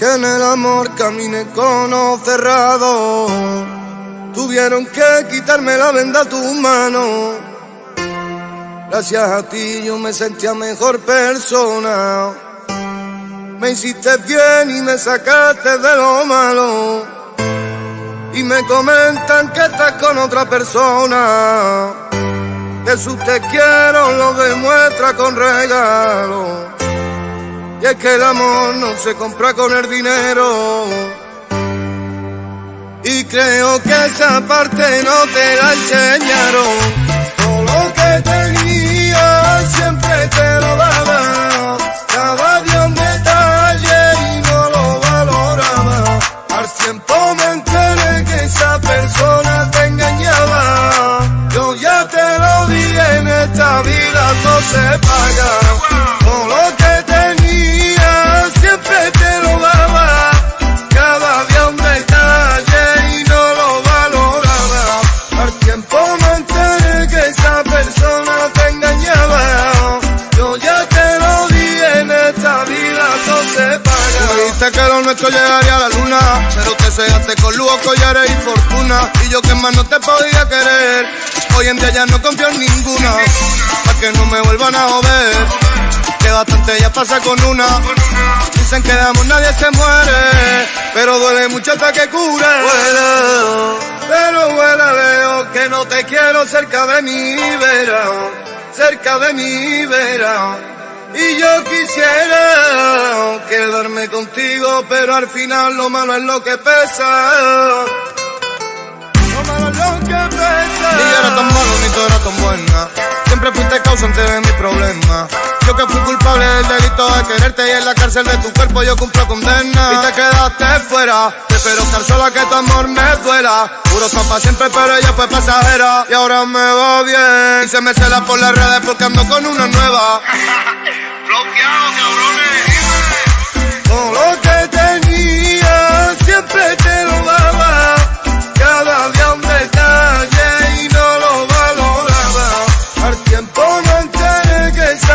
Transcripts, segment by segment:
que en el amor camine con ojos cerrados. Tuvieron que quitarme la venda a tus manos. Gracias a ti yo me sentía mejor persona. Me hiciste bien y me sacaste de lo malo. Y me comentan que estás con otra persona. Jesús te quiero lo demuestra con regalo. Y es que el amor no se compra con el dinero. Y creo que esa parte no te la enseñaron. Todo lo que tenía siempre te lo daba. Collares y fortuna. Y yo que más no te podía querer. Hoy en día ya no confío en ninguna. Pa' que no me vuelvan a joder. Que bastante ya pasa con una. Dicen que de amor nadie se muere. Pero duele mucho hasta que cure. Vuela, pero vuela, veo que no te quiero cerca de mi vera. Cerca de mi vera. Y yo quisiera quedarme contigo, pero al final lo malo es lo que pesa. Pesa. Ni era tan malo ni tú eras tan buena. Siempre fuiste causante de mi problema. Yo que fui culpable del delito de quererte y en la cárcel de tu cuerpo yo cumplo condena. Y te quedaste fuera. Te espero estar sola que tu amor me duela. Puro para siempre, pero ella fue pasajera. Y ahora me va bien. Y se me cela por las redes porque ando con una nueva. Bloqueado, cabrones. Todo lo que tenía siempre te lo daba. Cada día i'm Mantenegez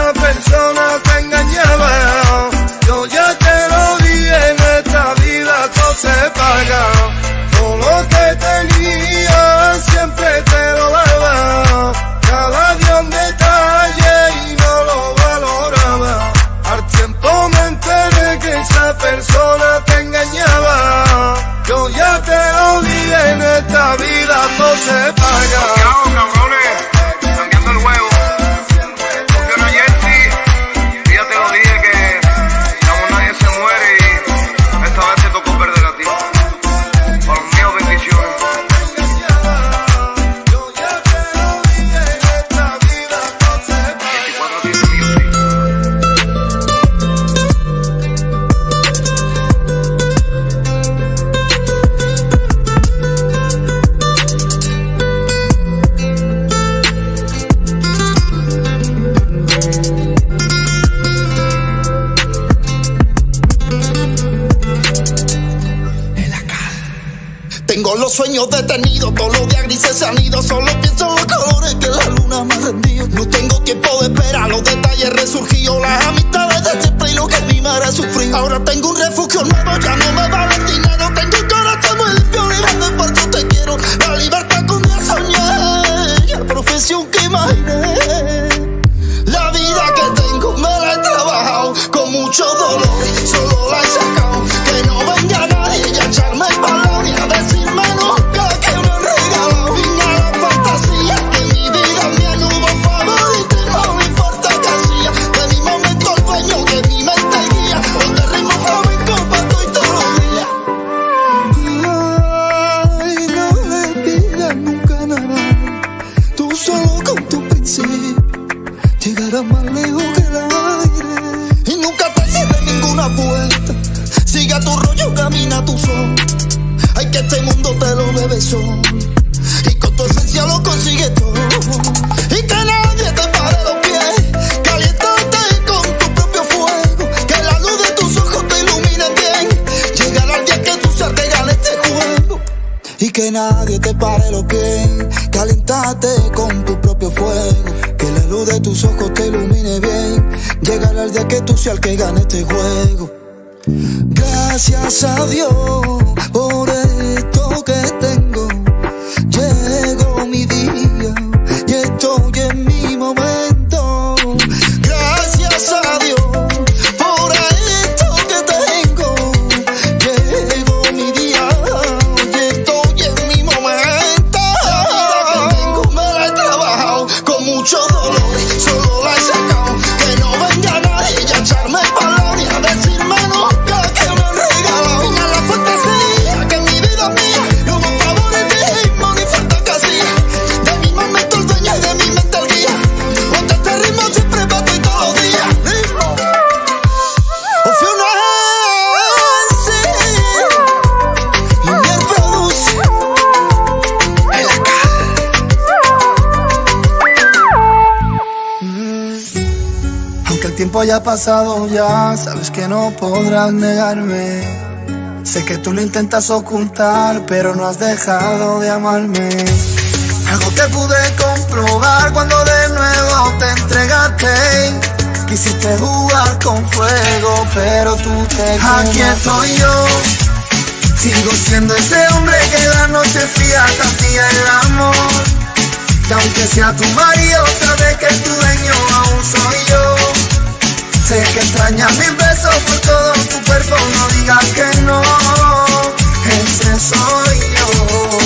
pies. Calentate con tu propio fuego. Que la luz de tus ojos te ilumine bien. Llegará el día que tú seas el que gane este juego. Gracias a Dios por esto que haya pasado ya, sabes que no podrás negarme. Sé que tú lo intentas ocultar, pero no has dejado de amarme. Algo que pude comprobar cuando de nuevo te entregaste. Quisiste jugar con fuego, pero tú te Aquí estoy yo. Sigo siendo ese hombre que la noche fría te hacía el amor. Y aunque sea tu marido, sabes que tu dueño aún soy yo. Sé que extrañas mis besos por todo tu cuerpo, no digas que no. Ese soy yo.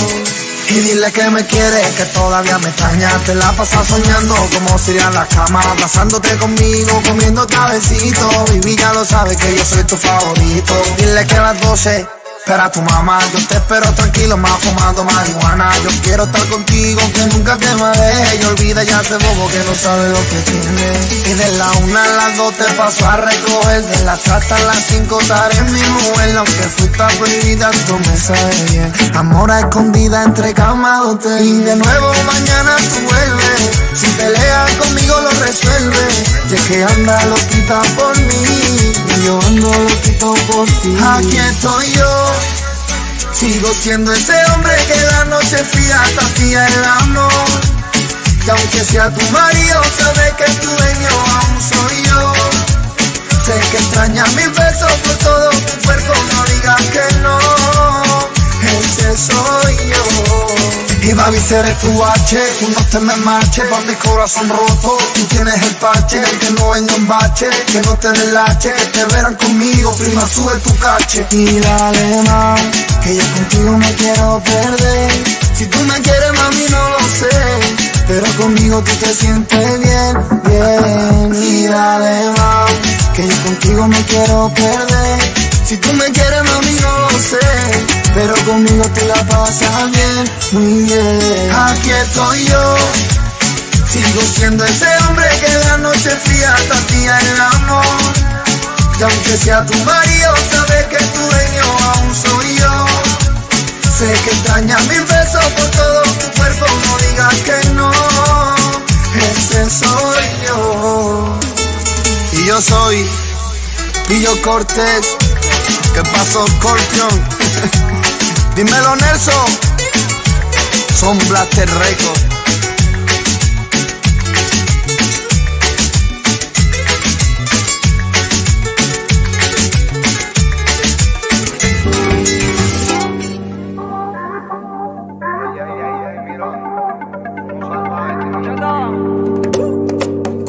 Y dile que me quieres, que todavía me extraña. Te la pasas soñando como sería la cama, abrazándote conmigo, comiendo cabecito. Baby, ya lo sabes que yo soy tu favorito. Dile que a las 12 espera tu mamá. Yo te espero tranquilo, más fumando marihuana. Yo quiero estar contigo, que nunca te mareje. Y olvida ya ese bobo que no sabe lo que tiene. Y de la una a las dos te paso a recoger. De las hasta las cinco estaré mi mujer. Aunque fuiste prohibida, tú me sabes bien. Amor a escondida entre cama hotel. Y de nuevo mañana tú vuelves. Si peleas conmigo lo resuelve. Y es que anda loquita por mí. Y yo ando loquito por ti. Aquí estoy yo. Sigo siendo ese hombre que la noche fría te hacía el amor. Y aunque sea tu marido, sabes que tu dueño aún soy yo. Sé que extrañas mis besos por todo tu cuerpo, no digas que no. Ese soy yo. Y baby, seré tu H, tú no te me marches, pa' mi corazón roto. Tú tienes el parche, que no venga un bache, que no te relache, que te verán conmigo, prima, sube tu cache. Y dale más, que yo contigo me quiero perder. Si tú me quieres, mami, no lo sé. Pero conmigo tú te sientes bien, bien. Y dale más, que yo contigo me quiero perder. Si tú me quieres, mami, no lo sé. Pero conmigo tú la pasas bien, muy bien. Aquí estoy yo. Sigo siendo ese hombre que la noche fría te hacía el amor. Y aunque sea tu marido, sabes que tu dueño aún soy yo. Sé que extrañas mis besos por todo tu cuerpo, no digas que no. Ese soy yo. Y yo soy Pillo Cortés. ¿Qué pasó, Scorpion? Dímelo, Nelson. Son Blaster Records.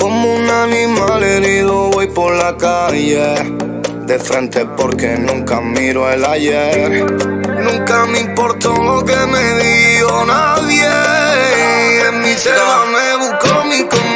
Como un animal herido voy por la calle De frente porque nunca miro el ayer Nunca me importó lo que me dijo nadie. En mi selva me buscó mi comedia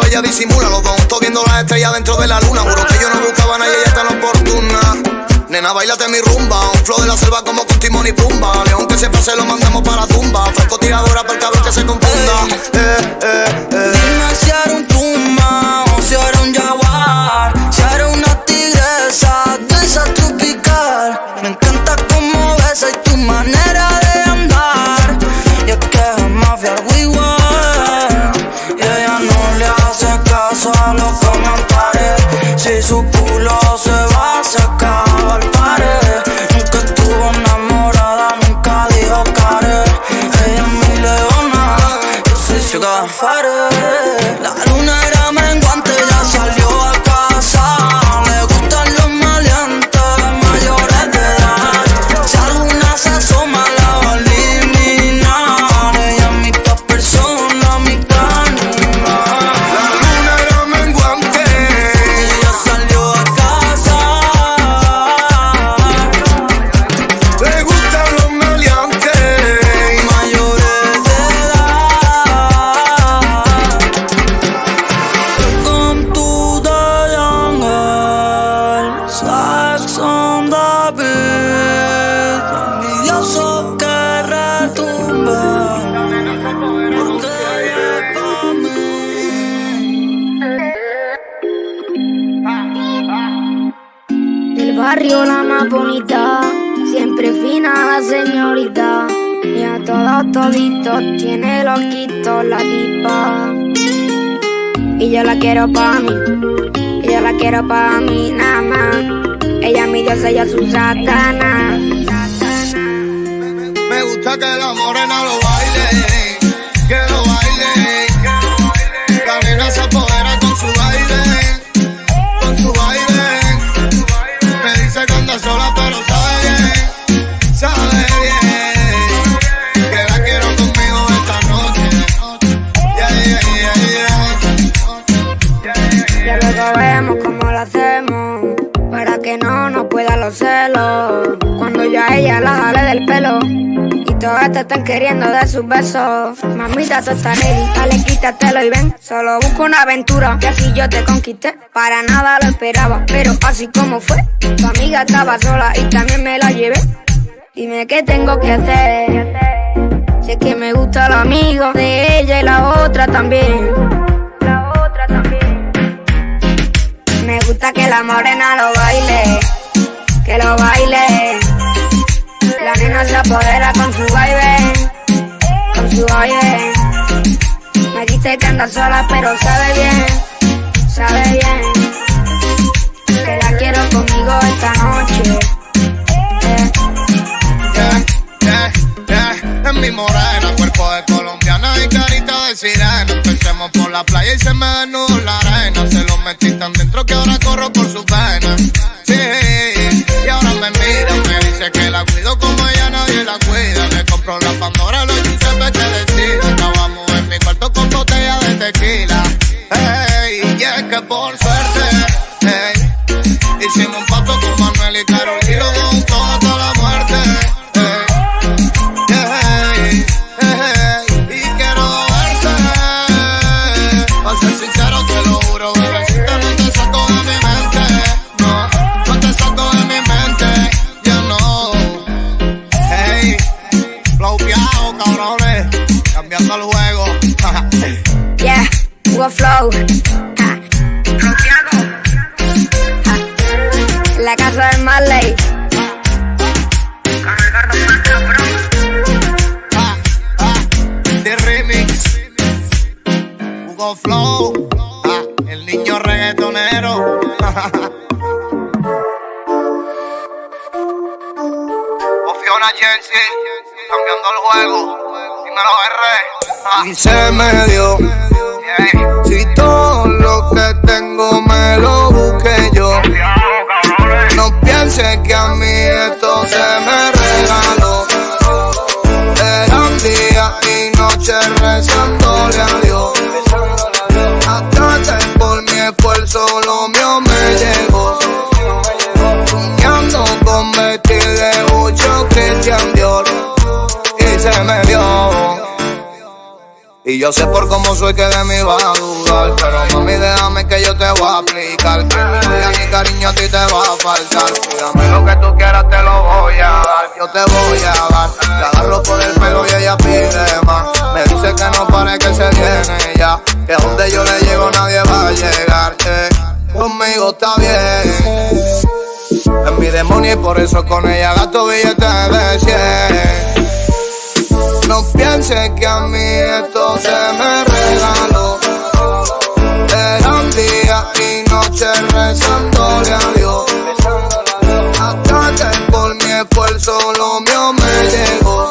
pero ella disimula. Los dos estoy viendo las estrellas dentro de la luna. Juro que yo no buscaba a nadie, ella está en oportuna. Nena, bailate mi rumba, un flow de la selva como con timón y pumba. León que se pase lo mandamos para tumba. Fresco tiradora para el cabrón que se confunda. Eh, eh, eh. mundo. Fina la señorita. Y a todos toditos tiene loquito la tipa. Y yo la quiero pa' mí, y yo la quiero pa' mí nada más. Ella mi diosa, ella su satana. Me gusta que la morena lo La jale del pelo y todas te están queriendo de sus besos. Mamita, tú estás ready, dale, quítatelo y ven. Solo busco una aventura y así yo te conquisté. Para nada lo esperaba, pero así como fue. Tu amiga estaba sola y también me la llevé. Dime qué tengo que hacer. Si es que me gusta el amigo de ella y la otra también. La otra también. Me gusta que la morena lo baile, que lo baile. Nena se apodera con su baile, con su baile. Me dice que anda sola, pero sabe bien, sabe bien. Que la quiero conmigo esta noche. Eh. Yeah, yeah, yeah. Es mi morena, cuerpo de colombiana y carita de sirena. Empecemos por la playa y se me desnudo La casa de Marley. Ah, ah, The remix. Hugo Flow. Ah, el niño reggaetonero. O Fiona Chelsea, cambiando el juego. Dímelo, R. Ah, Y se me dio. yeah. Si que a mí esto se me regaló. Eran días y noches rezándole a Dios. Que por mi esfuerzo lo mío me llegó. Soñando con vestir de mucho Christian Dior. Y se me. Y yo sé por cómo soy que de mí va a dudar Pero mami déjame que yo te voy a aplicar. Que mi vida ni cariño a ti te va a faltar. Cuídame lo que tú quieras te lo voy a dar. Yo te voy a dar Le agarro por el pelo y ella pide más. Me dice que no pare que se viene ya. Que donde yo le llego nadie va a llegar eh. Conmigo está bien. En mi demonio y por eso con ella gasto billetes de 100 no pienses que a mí esto se me regaló. Eran días y noches rezándole a Dios. Hasta que por mi esfuerzo lo mío me llegó.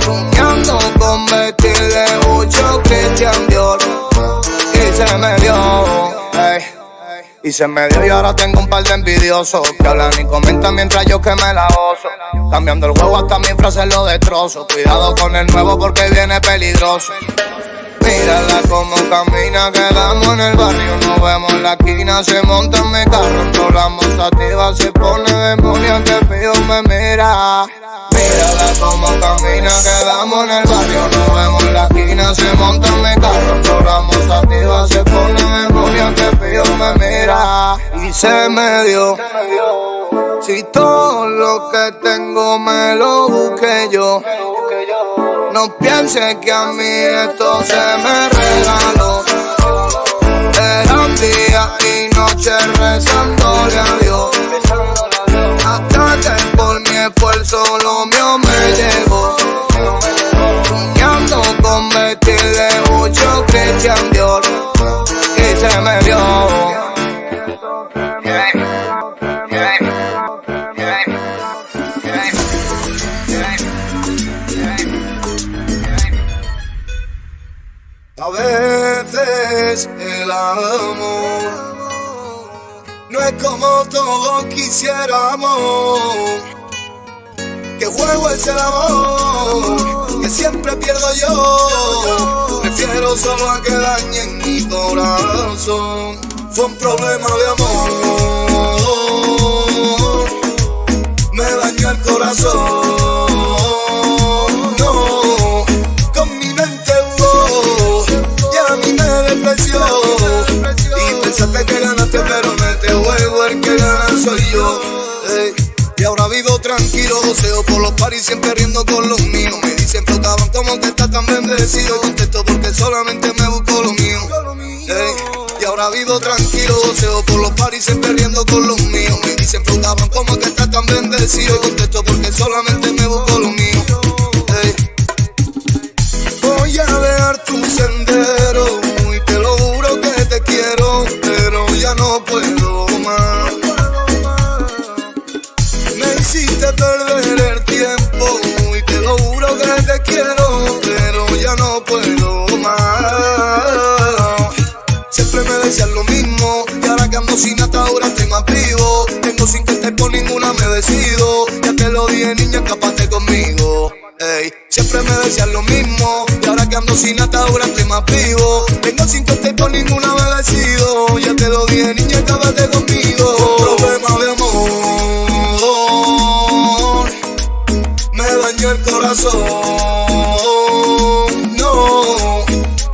Soñando con vestir de mucho Christian Dior. Y se me dio. Y se me dio y ahora tengo un par de envidiosos Que hablan y comentan mientras yo que me la Cambiando el juego hasta mi frase lo destrozo. Cuidado con el nuevo porque viene peligroso. Mírala como camina, quedamos en el barrio, nos vemos en la esquina, se monta en mi carro, enrolamos activa, se pone demonia que fío me mira. Mírala como camina, quedamos en el barrio, nos vemos en la esquina, se monta en mi carro, enrolamos activa, se pone demonia que fío me mira. Y se me dio. Si todo lo que tengo me lo busqué yo. No pienses que a mí esto se me regaló. Eran días y noches rezándole a Dios. Hasta que por mi esfuerzo lo mío me llegó. Soñando con vestirle mucho Christian juego es el amor, que siempre pierdo yo. Prefiero solo a que dañen mi corazón. Fue un problema de amor, me dañó el corazón. Tranquilo, goceo por los paris, siempre riendo con los míos. Me dicen, flotaban como que estás tan bendecido. Contesto porque solamente me busco lo mío. Y ahora vivo tranquilo, goceo por los paris, siempre riendo con los míos. Me dicen, flotaban como que estás tan bendecido. Contesto porque solamente me busco lo mío. Voy a dejar tu sendero sin atadura estoy más vivo. Tengo sin que estar por ninguna me decido. Ya te lo dije niña, escapaste conmigo. Ey, siempre me decían lo mismo y ahora que ando sin atadura estoy más vivo. Tengo sin que estar por ninguna me decido. Ya te lo dije niña, escapaste conmigo. Problema de amor me dañó el corazón. No,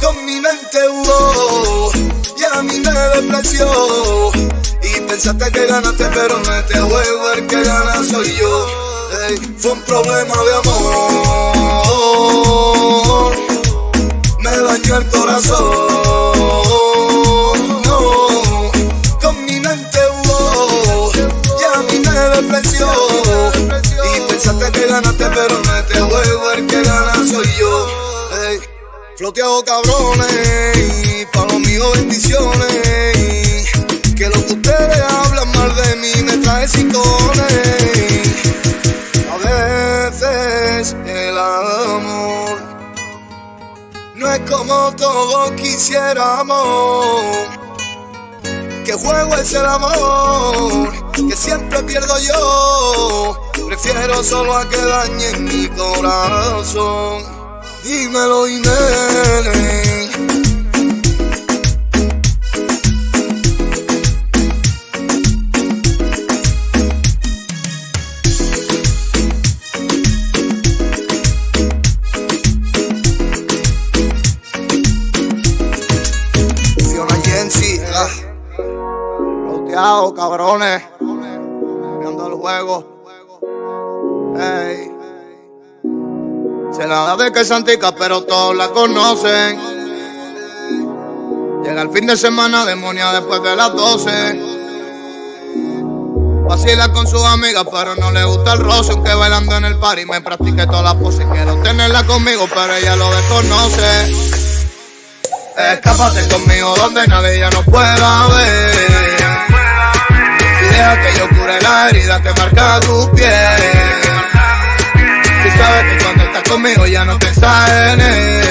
con mi mente jugó y a mí me despreció. Pensaste que ganaste, pero en este juego el que gana soy yo. Fue un problema de amor, me dañó el corazón. No, con mi mente jugó y a mí me. Y pensaste que ganaste, pero en este juego el que gana soy yo. Ey, floteado cabrones, pa' los míos bendiciones. Que lo que ustedes A veces el amor no es como todos quisiéramos. Que juego es el amor, que siempre pierdo yo. Prefiero solo a que dañen mi corazón. Dímelo, Inés. Se la da de que es antica, pero todos la conocen. Llega el fin de semana, demonia después de las 12. Vacila con sus amigas, pero no le gusta el roce. Aunque bailando en el party me practique todas las poses. Quiero tenerla conmigo, pero ella lo desconoce. Escápate conmigo donde nadie ya no pueda ver. Y deja que yo cure la herida que marca tu piel. Sabes que cuando estás conmigo ya no piensas en él.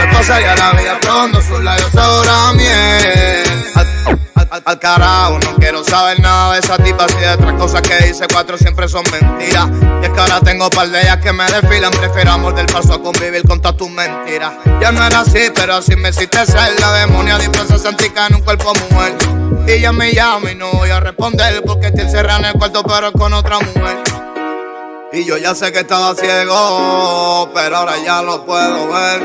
Se pasaría la vida probando sus labios sabor a miel. Al, al- carajo, no quiero saber nada de esa tipa. Si de tres cosas que dice cuatro siempre son mentiras. Y es que ahora tengo par de ellas que me desfilan. Prefiero amor del paso a convivir con todas tus mentiras. Ya no era así, pero así me hiciste ser. La demonia disfraza santica en un cuerpo mujer. Y ella me llama y no voy a responder porque te encerran en el cuarto, pero con otra mujer. Y yo ya sé que estaba ciego, pero ahora ya lo puedo ver.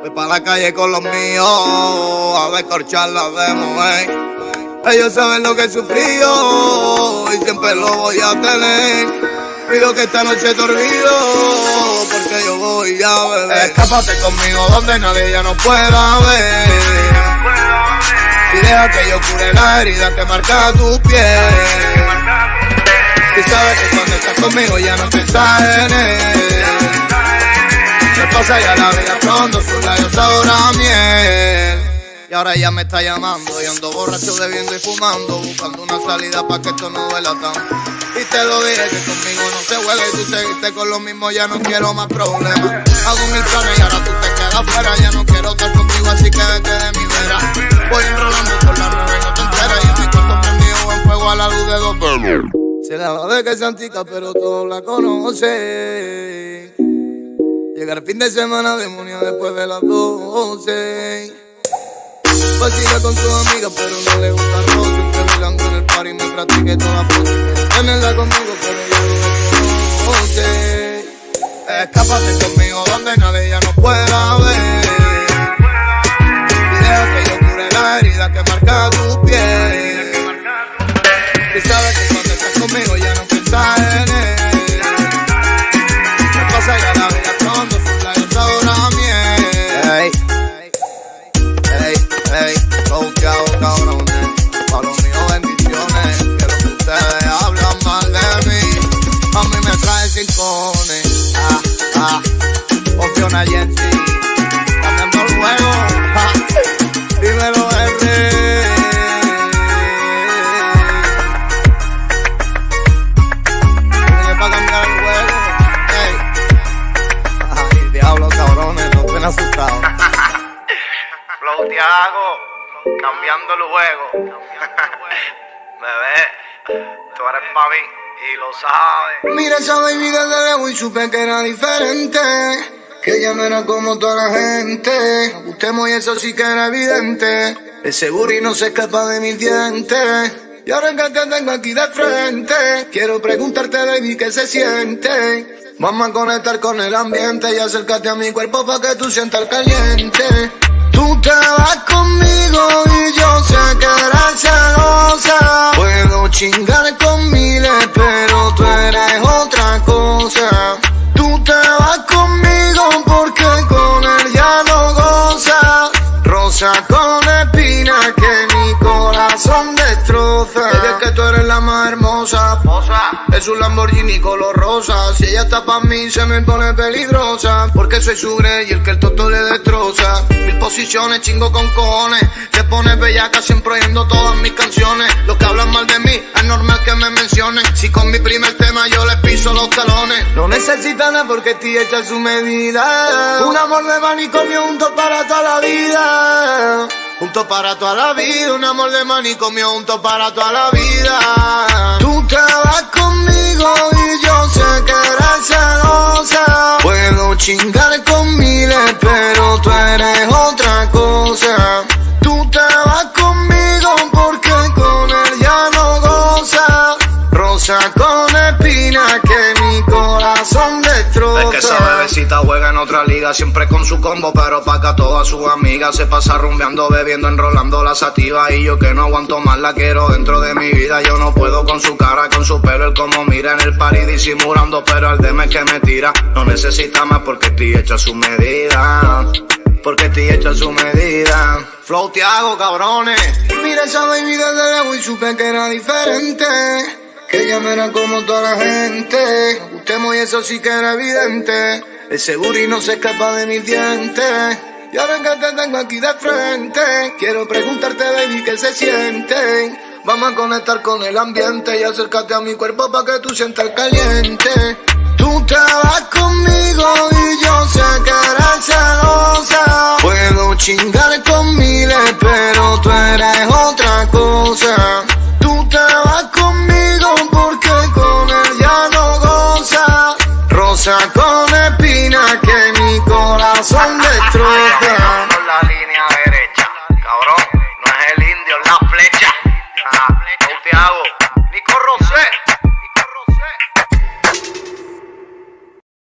Voy para la calle con los míos a descorchar la de mujer. Ellos saben lo que he sufrido y siempre lo voy a tener. Pido que esta noche te olvido, porque yo voy a beber. Escápate conmigo donde nadie ya no pueda ver. Y deja que yo cure la herida que marca tu piel. Y sabes que cuando estás conmigo ya no piensas en. Me pasa ya la vida pronto, sus labios sabor a miel. Y ahora ella me está llamando y ando borracho bebiendo y fumando Buscando una salida para que esto no duela tanto Y te lo dije que conmigo no se juega Y tú seguiste con lo mismo, ya no quiero más problemas Hago mil planes y ahora tú te quedas fuera Ya no quiero estar contigo, así que vete de mi vera Voy enrolando por la y no te enteras Y en mi cuarto prendido en fuego a la luz de dos Se la va de que es antica, pero todos la conocen Llegar fin de semana, demonio, después de las doce Vacila con su amiga, pero no le gusta roce. Siempre bailando en el party me practique toda pose. Tenerla conmigo, pero yo no sé. Escápate conmigo donde nadie ya no pueda ver. Y deja que yo cure la herida que marca tu piel. Sabes que Jensi. Cambiando el juego. Dímelo, R. Viene pa' cambiar el juego. Ey. Ay, diablo, cabrones. No estén asustados. Flow Tiago, cambiando el juego. Bebé, tú eres pa' mí y lo sabes. Mira esa baby desde lejos y supe que era diferente. Que ella no era como toda la gente. Gustemos y eso sí que era evidente. Ese burri no se escapa de mis dientes. Y ahora que te tengo aquí de frente, quiero preguntarte, baby, qué se siente. Vamos a conectar con el ambiente y acércate a mi cuerpo para que tú sientas el caliente. Tú te vas conmigo y yo sé que eres celosa. Puedo chingar Rosa con espina que mi corazón destroza. Es que tú eres la más hermosa. Es un Lamborghini color rosa. Si ella está pa' mí, se me pone peligrosa. Porque soy su grey y el que el toto le destroza. Mil posiciones, chingo con cojones. Te pones bellaca siempre oyendo todas mis canciones. Los que hablan mal de mí, es normal que me mencionen. Si con mi primer tema yo les piso los talones. No necesitan nada porque estoy hecha su medida. Un amor de manicomio junto para toda la vida. Junto para toda la vida, un amor de manicomio junto para toda la vida. Chingar con miles, pero tú eres otra cosa. Bebecita juega en otra liga, siempre con su combo, pero pa' acá todas sus amigas se pasa rumbeando, bebiendo, enrolando la sativa. Y yo que no aguanto más la quiero dentro de mi vida. Yo no puedo con su cara, con su pelo, el como mira en el party disimulando, pero el deme que me tira. No necesita más porque estoy hecho a su medida. Porque estoy hecho a su medida. Flow te hago, cabrones. Mira esa baby desde lejos y supe que era diferente. Que ella no era como toda la gente. Nos gustemos y eso sí que era evidente. Ese burri no se escapa de mis dientes. Y ahora que te tengo aquí de frente, quiero preguntarte, baby, qué se siente. Vamos a conectar con el ambiente y acércate a mi cuerpo para que tú sientas el caliente. Tú te vas conmigo y yo sé que eres celosa. Puedo chingar con miles, pero tú eres otra cosa. Tú te vas conmigo porque con él ya no goza. Rosa con que mi corazón destroza.